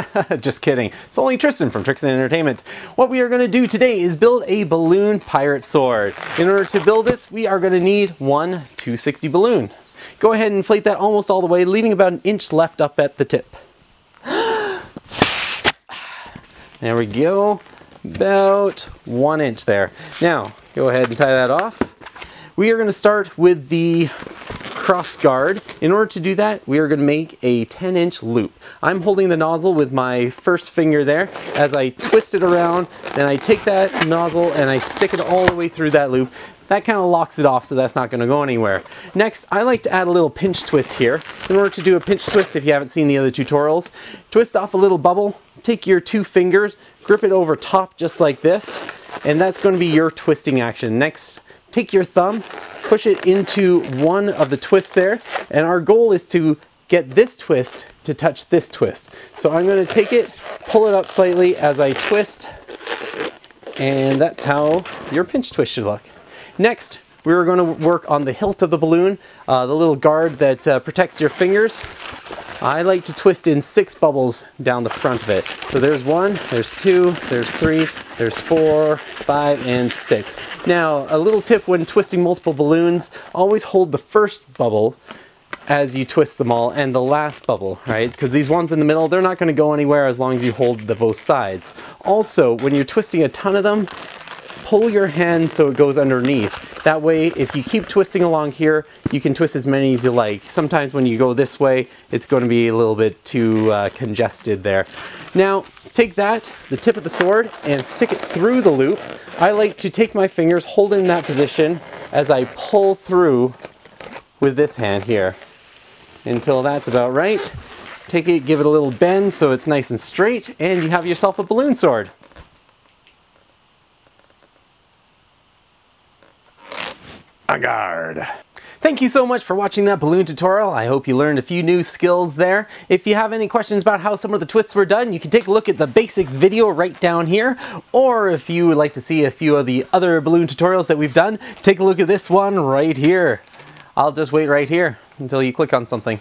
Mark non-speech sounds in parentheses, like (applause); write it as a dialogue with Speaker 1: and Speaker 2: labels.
Speaker 1: (laughs) Just kidding. It's only Tristan from TriXtan Entertainment. What we are going to do today is build a balloon pirate sword. In order to build this, we are going to need one 260 balloon. Go ahead and inflate that almost all the way, leaving about an inch left up at the tip. (gasps) There we go. About one inch there. Now, go ahead and tie that off. We are going to start with the cross guard. In order to do that, we are going to make a 10 inch loop. I'm holding the nozzle with my first finger there. As I twist it around, then I take that nozzle and I stick it all the way through that loop. That kind of locks it off so that's not going to go anywhere. Next, I like to add a little pinch twist here. In order to do a pinch twist, if you haven't seen the other tutorials, twist off a little bubble, take your two fingers, grip it over top just like this, and that's going to be your twisting action. Next, take your thumb, push it into one of the twists there, and our goal is to get this twist to touch this twist. So I'm going to take it, pull it up slightly as I twist, and that's how your pinch twist should look. Next, we're going to work on the hilt of the balloon, uh, the little guard that uh, protects your fingers. I like to twist in six bubbles down the front of it. So there's one, there's two, there's three, there's four, five, and six. Now, a little tip when twisting multiple balloons, always hold the first bubble as you twist them all and the last bubble, right? Because these ones in the middle, they're not going to go anywhere as long as you hold the both sides. Also, when you're twisting a ton of them, pull your hand so it goes underneath. That way, if you keep twisting along here, you can twist as many as you like. Sometimes when you go this way, it's going to be a little bit too uh, congested there. Now, take that, the tip of the sword, and stick it through the loop. I like to take my fingers, hold in that position as I pull through with this hand here until that's about right. Take it, give it a little bend so it's nice and straight, and you have yourself a balloon sword. A guard. Thank you so much for watching that balloon tutorial. I hope you learned a few new skills there. If you have any questions about how some of the twists were done, you can take a look at the basics video right down here. Or if you would like to see a few of the other balloon tutorials that we've done, take a look at this one right here. I'll just wait right here until you click on something.